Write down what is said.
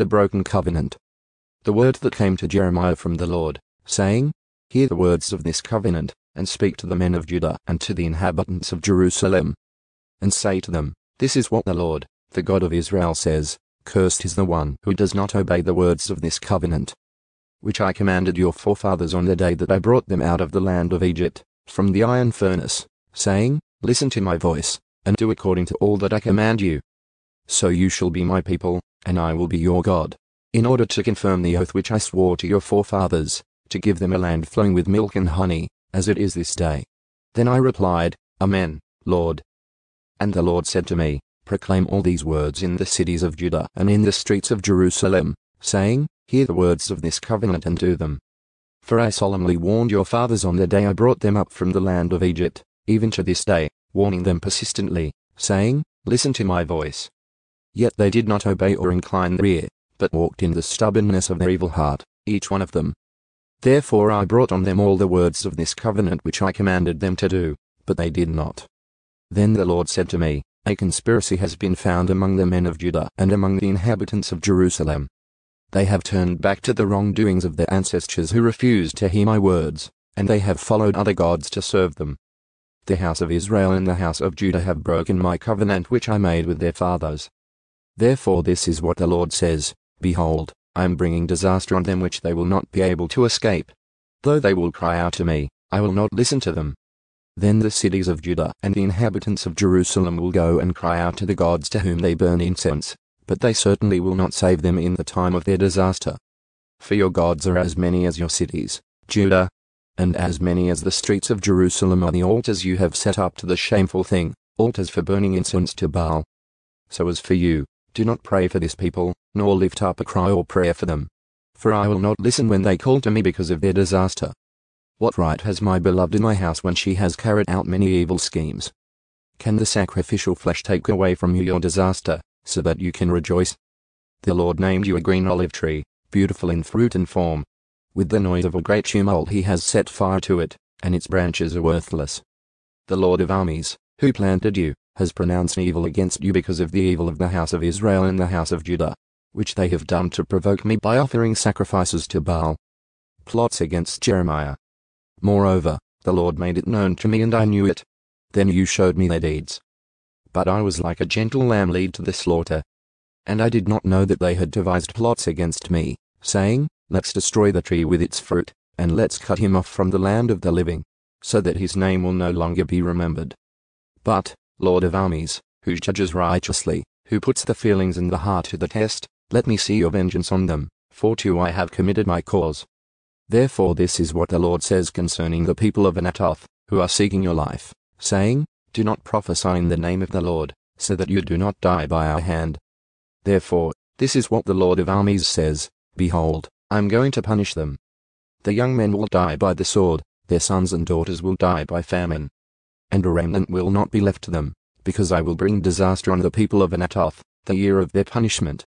the broken covenant. The word that came to Jeremiah from the Lord, saying, Hear the words of this covenant, and speak to the men of Judah and to the inhabitants of Jerusalem. And say to them, This is what the Lord, the God of Israel says, Cursed is the one who does not obey the words of this covenant, which I commanded your forefathers on the day that I brought them out of the land of Egypt, from the iron furnace, saying, Listen to my voice, and do according to all that I command you. So you shall be my people, and I will be your God, in order to confirm the oath which I swore to your forefathers, to give them a land flowing with milk and honey, as it is this day. Then I replied, Amen, Lord. And the Lord said to me, Proclaim all these words in the cities of Judah and in the streets of Jerusalem, saying, Hear the words of this covenant and do them. For I solemnly warned your fathers on the day I brought them up from the land of Egypt, even to this day, warning them persistently, saying, Listen to my voice. Yet they did not obey or incline their ear, but walked in the stubbornness of their evil heart, each one of them. Therefore I brought on them all the words of this covenant which I commanded them to do, but they did not. Then the Lord said to me, A conspiracy has been found among the men of Judah and among the inhabitants of Jerusalem, they have turned back to the wrongdoings of their ancestors who refused to hear my words, and they have followed other gods to serve them. The house of Israel and the house of Judah have broken my covenant which I made with their fathers. Therefore this is what the Lord says, Behold, I am bringing disaster on them which they will not be able to escape. Though they will cry out to me, I will not listen to them. Then the cities of Judah and the inhabitants of Jerusalem will go and cry out to the gods to whom they burn incense, but they certainly will not save them in the time of their disaster. For your gods are as many as your cities, Judah, and as many as the streets of Jerusalem are the altars you have set up to the shameful thing, altars for burning incense to Baal. So as for you, do not pray for this people, nor lift up a cry or prayer for them. For I will not listen when they call to me because of their disaster. What right has my beloved in my house when she has carried out many evil schemes? Can the sacrificial flesh take away from you your disaster, so that you can rejoice. The Lord named you a green olive tree, beautiful in fruit and form. With the noise of a great tumult he has set fire to it, and its branches are worthless. The Lord of armies, who planted you, has pronounced evil against you because of the evil of the house of Israel and the house of Judah, which they have done to provoke me by offering sacrifices to Baal. Plots against Jeremiah. Moreover, the Lord made it known to me and I knew it. Then you showed me their deeds, but I was like a gentle lamb led to the slaughter. And I did not know that they had devised plots against me, saying, Let's destroy the tree with its fruit, and let's cut him off from the land of the living, so that his name will no longer be remembered. But, Lord of armies, who judges righteously, who puts the feelings and the heart to the test, let me see your vengeance on them, for to I have committed my cause. Therefore this is what the Lord says concerning the people of Anathoth, who are seeking your life, saying, do not prophesy in the name of the Lord, so that you do not die by our hand. Therefore, this is what the Lord of armies says Behold, I am going to punish them. The young men will die by the sword, their sons and daughters will die by famine. And a remnant will not be left to them, because I will bring disaster on the people of Anathoth, the year of their punishment,